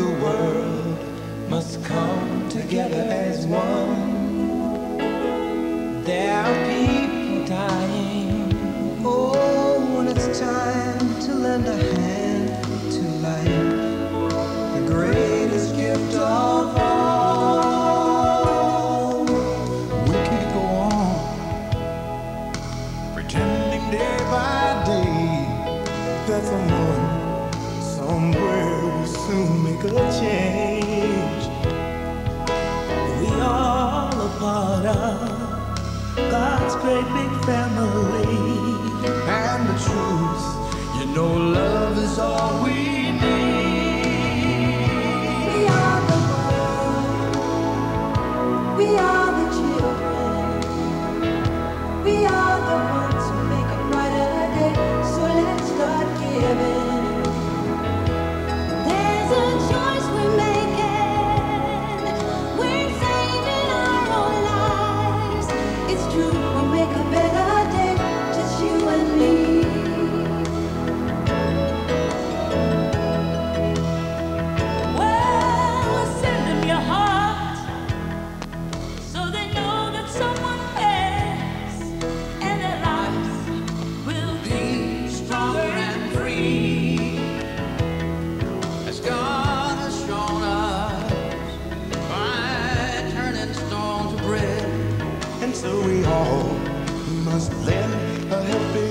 the world must come together as one. change. We all a part of God's great big family. And the truth, you know, love. so we all must lend a helping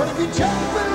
But if you check